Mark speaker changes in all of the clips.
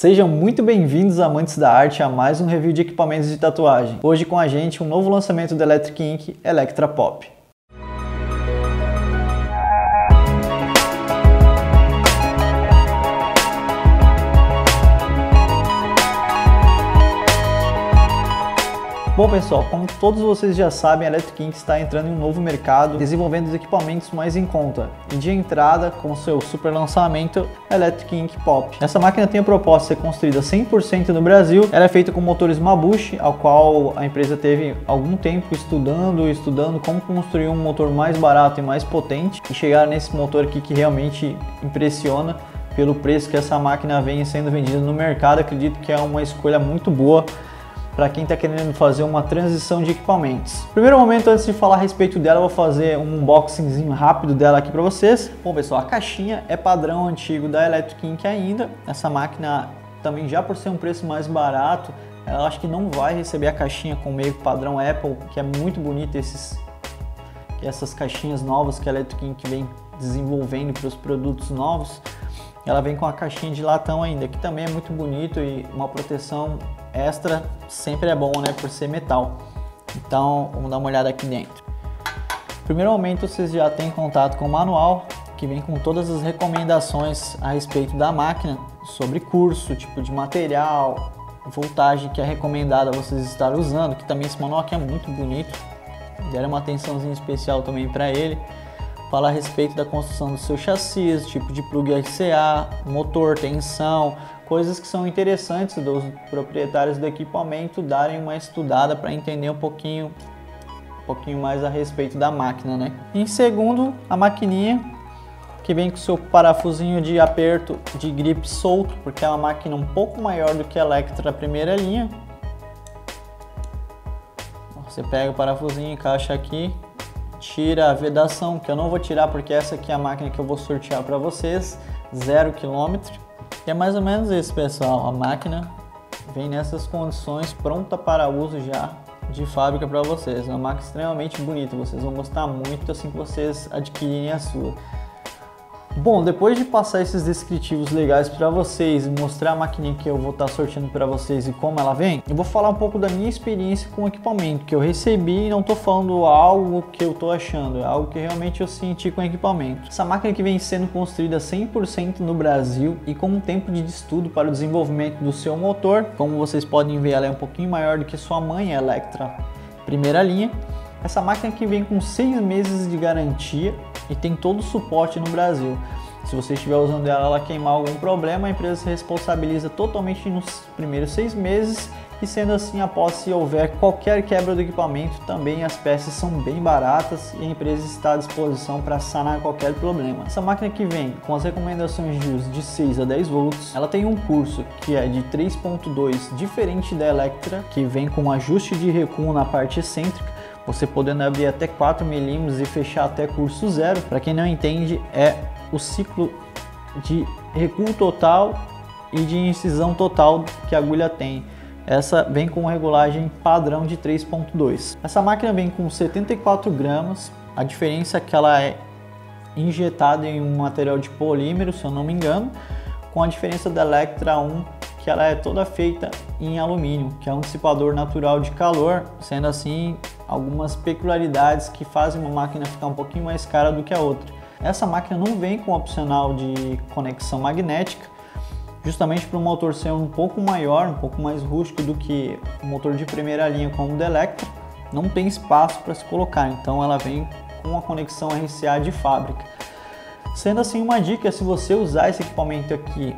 Speaker 1: Sejam muito bem-vindos, amantes da arte, a mais um review de equipamentos de tatuagem. Hoje com a gente um novo lançamento da Electric Ink Electra Pop. Bom pessoal, como todos vocês já sabem, a Electric Ink está entrando em um novo mercado, desenvolvendo os equipamentos mais em conta. E de entrada, com seu super lançamento, Electric Ink Pop. Essa máquina tem a proposta de ser construída 100% no Brasil. Ela é feita com motores Mabuchi, ao qual a empresa teve algum tempo estudando estudando como construir um motor mais barato e mais potente e chegar nesse motor aqui que realmente impressiona pelo preço que essa máquina vem sendo vendida no mercado. Acredito que é uma escolha muito boa para quem está querendo fazer uma transição de equipamentos. Primeiro momento, antes de falar a respeito dela, eu vou fazer um unboxing rápido dela aqui para vocês. Bom pessoal, a caixinha é padrão antigo da Electric Ink ainda. Essa máquina também já por ser um preço mais barato, ela acho que não vai receber a caixinha com meio padrão Apple, que é muito bonito esses essas caixinhas novas que a Electric Ink vem desenvolvendo para os produtos novos. Ela vem com a caixinha de latão ainda, que também é muito bonito e uma proteção extra sempre é bom, né, por ser metal. Então, vamos dar uma olhada aqui dentro. Primeiro momento, vocês já têm contato com o manual, que vem com todas as recomendações a respeito da máquina, sobre curso, tipo de material, voltagem que é recomendada vocês estarem usando, que também esse manual aqui é muito bonito. Deram uma atençãozinha especial também para ele. Fala a respeito da construção do seu chassi, tipo de plug RCA, motor, tensão, coisas que são interessantes dos proprietários do equipamento darem uma estudada para entender um pouquinho, um pouquinho mais a respeito da máquina, né? Em segundo, a maquininha que vem com seu parafusinho de aperto de gripe solto, porque é uma máquina um pouco maior do que a Electra primeira linha. Você pega o parafusinho, encaixa aqui, tira a vedação, que eu não vou tirar porque essa aqui é a máquina que eu vou sortear para vocês, zero quilômetro. E é mais ou menos isso, pessoal. A máquina vem nessas condições pronta para uso já de fábrica para vocês. É uma máquina extremamente bonita, vocês vão gostar muito assim que vocês adquirirem a sua. Bom, depois de passar esses descritivos legais para vocês e mostrar a maquininha que eu vou estar tá sortindo para vocês e como ela vem, eu vou falar um pouco da minha experiência com o equipamento que eu recebi e não estou falando algo que eu estou achando, é algo que realmente eu senti com o equipamento. Essa máquina que vem sendo construída 100% no Brasil e com um tempo de estudo para o desenvolvimento do seu motor, como vocês podem ver, ela é um pouquinho maior do que sua mãe, a Electra primeira linha. Essa máquina que vem com seis meses de garantia e tem todo o suporte no Brasil. Se você estiver usando ela, ela queimar algum problema, a empresa se responsabiliza totalmente nos primeiros seis meses e sendo assim, após se houver qualquer quebra do equipamento, também as peças são bem baratas e a empresa está à disposição para sanar qualquer problema. Essa máquina que vem com as recomendações de uso de 6 a 10 volts, ela tem um curso que é de 3.2, diferente da Electra, que vem com ajuste de recuo na parte excêntrica, você podendo abrir até 4 milímetros e fechar até curso zero. Para quem não entende, é o ciclo de recuo total e de incisão total que a agulha tem. Essa vem com regulagem padrão de 3.2. Essa máquina vem com 74 gramas, a diferença é que ela é injetada em um material de polímero, se eu não me engano, com a diferença da Electra 1 ela é toda feita em alumínio, que é um dissipador natural de calor, sendo assim algumas peculiaridades que fazem uma máquina ficar um pouquinho mais cara do que a outra. Essa máquina não vem com opcional de conexão magnética, justamente para o motor ser um pouco maior, um pouco mais rústico do que o motor de primeira linha como o da Electra, não tem espaço para se colocar, então ela vem com a conexão RCA de fábrica. Sendo assim uma dica, se você usar esse equipamento aqui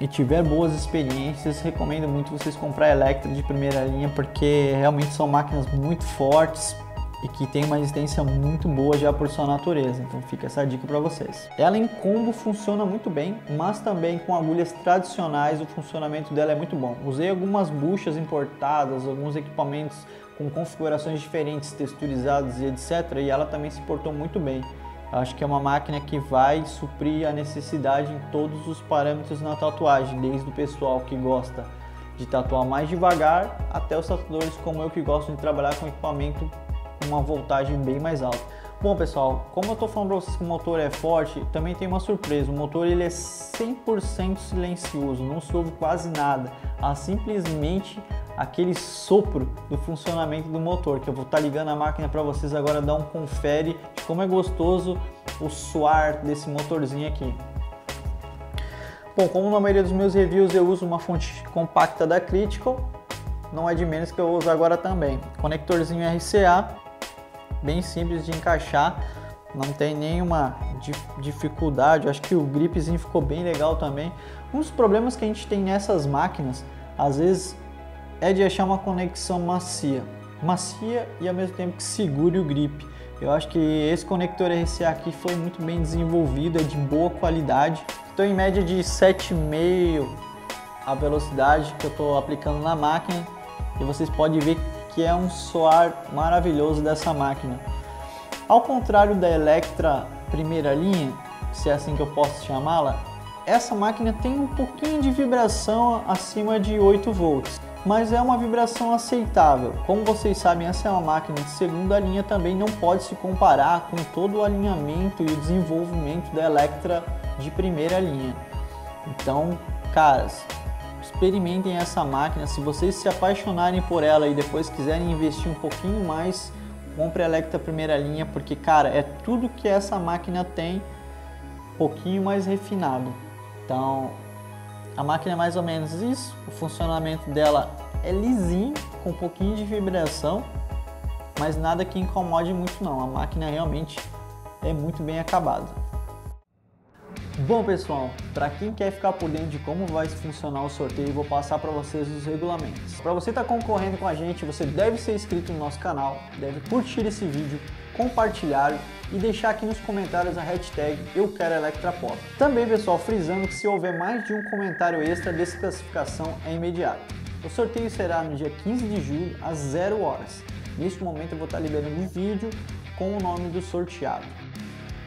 Speaker 1: e tiver boas experiências, recomendo muito vocês comprar Electra de primeira linha, porque realmente são máquinas muito fortes e que tem uma resistência muito boa já por sua natureza. Então fica essa dica para vocês. Ela em combo funciona muito bem, mas também com agulhas tradicionais o funcionamento dela é muito bom. Usei algumas buchas importadas, alguns equipamentos com configurações diferentes, texturizados e etc. E ela também se portou muito bem. Acho que é uma máquina que vai suprir a necessidade em todos os parâmetros na tatuagem, desde o pessoal que gosta de tatuar mais devagar até os tatuadores como eu que gostam de trabalhar com equipamento com uma voltagem bem mais alta. Bom pessoal, como eu estou falando para vocês que o motor é forte, também tem uma surpresa. O motor ele é 100% silencioso, não se ouve quase nada. Há simplesmente aquele sopro do funcionamento do motor, que eu vou estar tá ligando a máquina para vocês agora dar um confere de como é gostoso o suar desse motorzinho aqui. Bom, como na maioria dos meus reviews eu uso uma fonte compacta da Critical, não é de menos que eu uso agora também. Conectorzinho RCA, bem simples de encaixar, não tem nenhuma dificuldade. Acho que o gripzinho ficou bem legal também. Um dos problemas que a gente tem nessas máquinas, às vezes, é de achar uma conexão macia. Macia e ao mesmo tempo que segure o grip. Eu acho que esse conector RCA aqui foi muito bem desenvolvido, é de boa qualidade. Estou em média de 7,5 a velocidade que eu estou aplicando na máquina e vocês podem ver que é um soar maravilhoso dessa máquina. Ao contrário da Electra primeira linha, se é assim que eu posso chamá-la, essa máquina tem um pouquinho de vibração acima de 8 volts, mas é uma vibração aceitável. Como vocês sabem, essa é uma máquina de segunda linha, também não pode se comparar com todo o alinhamento e o desenvolvimento da Electra de primeira linha. Então, caras, experimentem essa máquina. Se vocês se apaixonarem por ela e depois quiserem investir um pouquinho mais, compre a Electra primeira linha, porque cara, é tudo que essa máquina tem, um pouquinho mais refinado. Então, a máquina é mais ou menos isso. O funcionamento dela é lisinho, com um pouquinho de vibração, mas nada que incomode muito não. A máquina realmente é muito bem acabada. Bom pessoal, para quem quer ficar por dentro de como vai funcionar o sorteio, vou passar para vocês os regulamentos. Para você estar tá concorrendo com a gente, você deve ser inscrito no nosso canal, deve curtir esse vídeo, compartilhar e deixar aqui nos comentários a hashtag Eu Quero Electrapop. Também pessoal, frisando que se houver mais de um comentário extra, desclassificação é imediata. O sorteio será no dia 15 de julho, às 0 horas. Neste momento eu vou estar tá liberando um vídeo com o nome do sorteado.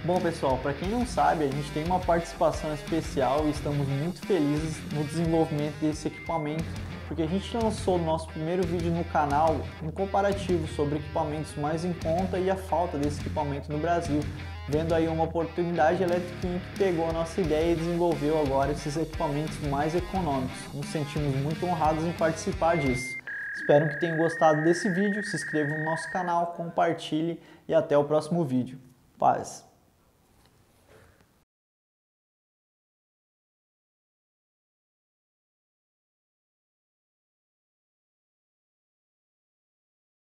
Speaker 1: Bom pessoal, para quem não sabe, a gente tem uma participação especial e estamos muito felizes no desenvolvimento desse equipamento, porque a gente lançou o nosso primeiro vídeo no canal um comparativo sobre equipamentos mais em conta e a falta desse equipamento no Brasil, vendo aí uma oportunidade, a Electric pegou a nossa ideia e desenvolveu agora esses equipamentos mais econômicos. Nos sentimos muito honrados em participar disso. Espero que tenham gostado desse vídeo, se inscreva no nosso canal, compartilhe e até o próximo vídeo. Paz!